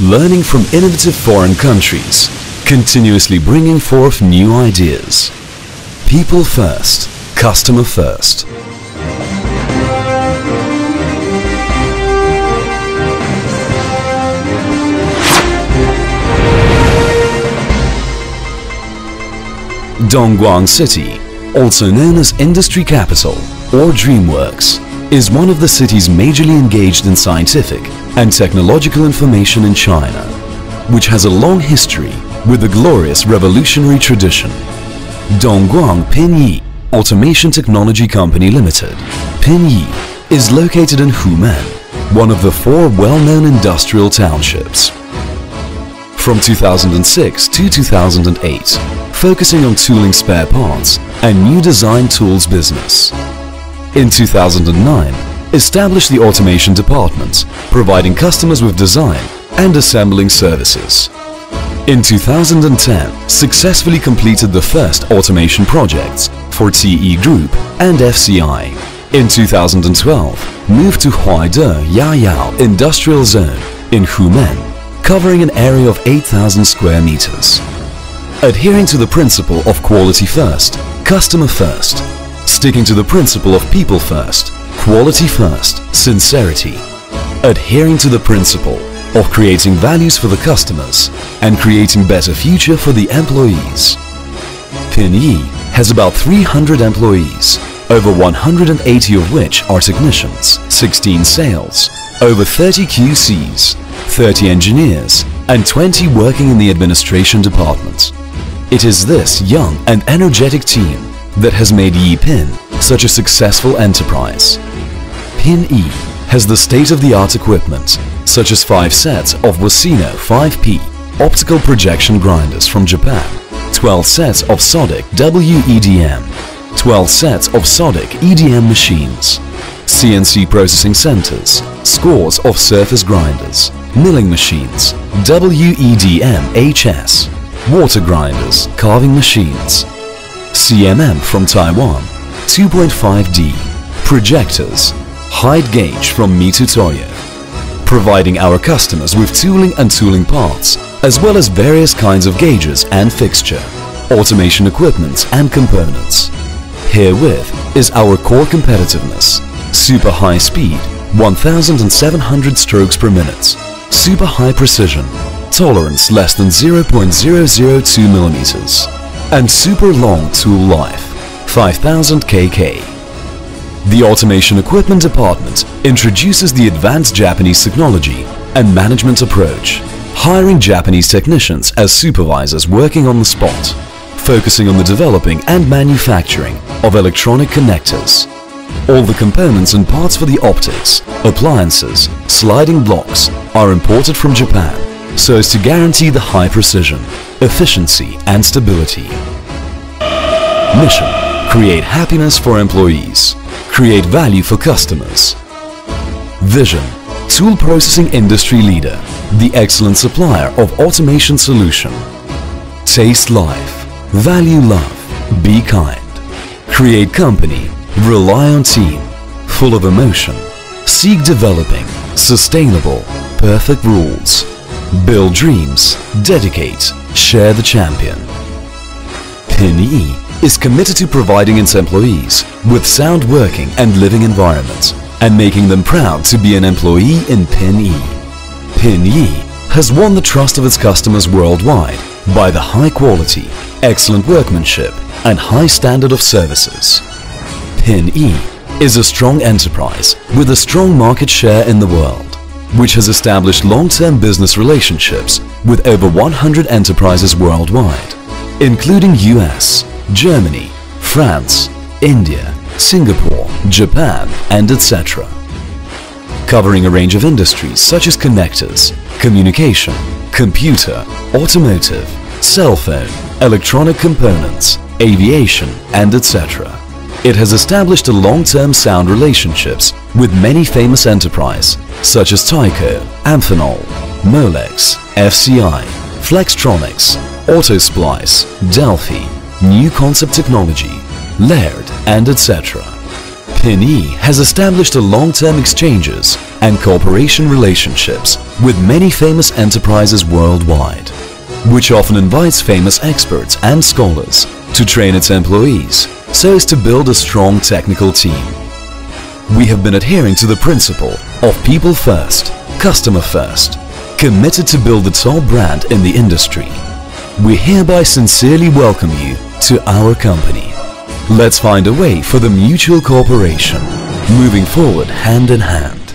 learning from innovative foreign countries, continuously bringing forth new ideas. People first, customer first. Dongguan City, also known as Industry Capital or DreamWorks, is one of the cities majorly engaged in scientific and technological information in China, which has a long history with a glorious revolutionary tradition. Dongguan Pinyi Automation Technology Company Limited, Pinyi, is located in Humen, one of the four well-known industrial townships. From 2006 to 2008, focusing on tooling spare parts and new design tools business. In 2009, established the automation department, providing customers with design and assembling services. In 2010, successfully completed the first automation projects for TE Group and FCI. In 2012, moved to Huaide Yayao Industrial Zone in Humen, covering an area of 8,000 square meters. Adhering to the principle of quality first, customer first, sticking to the principle of people first, quality first, sincerity, adhering to the principle of creating values for the customers and creating better future for the employees. Pinyi has about 300 employees, over 180 of which are technicians, 16 sales, over 30 QCs, 30 engineers and 20 working in the administration department. It is this young and energetic team that has made Yipin such a successful enterprise. Pin E has the state-of-the-art equipment such as 5 sets of Wasino 5P optical projection grinders from Japan, 12 sets of Sodick WEDM, 12 sets of Sodick EDM machines, CNC processing centers, scores of surface grinders, milling machines, WEDM HS, water grinders, carving machines, CMM from Taiwan, 2.5D, projectors, height gauge from Mitutoyo, providing our customers with tooling and tooling parts, as well as various kinds of gauges and fixture, automation equipment and components. Herewith is our core competitiveness, super high speed, 1700 strokes per minute, super high precision, tolerance less than 0.002 millimeters, and super long tool life, 5000 kk. The Automation Equipment Department introduces the advanced Japanese technology and management approach, hiring Japanese technicians as supervisors working on the spot, focusing on the developing and manufacturing of electronic connectors. All the components and parts for the optics, appliances, sliding blocks are imported from Japan so as to guarantee the high precision, efficiency and stability. Mission Create happiness for employees. Create value for customers. Vision Tool processing industry leader. The excellent supplier of automation solution. Taste life. Value love. Be kind. Create company. Rely on team. Full of emotion. Seek developing. Sustainable. Perfect rules. Build dreams. Dedicate. Share the champion. Pinyi is committed to providing its employees with sound working and living environments and making them proud to be an employee in Pinyi. Pinyi has won the trust of its customers worldwide by the high quality, excellent workmanship and high standard of services. Pinyi is a strong enterprise with a strong market share in the world, which has established long-term business relationships with over 100 enterprises worldwide, including US, Germany, France, India, Singapore, Japan and etc. Covering a range of industries such as connectors, communication, computer, automotive, cell phone, electronic components, aviation and etc. It has established a long-term sound relationships with many famous enterprise such as Tyco, Amphenol, Molex, FCI, Flextronics, Autosplice, Delphi, New Concept Technology, Laird and etc. Pinyi has established a long-term exchanges and cooperation relationships with many famous enterprises worldwide, which often invites famous experts and scholars to train its employees so as to build a strong technical team. We have been adhering to the principle of people first, customer first, committed to build the top brand in the industry. We hereby sincerely welcome you to our company. Let's find a way for the mutual cooperation, moving forward hand in hand.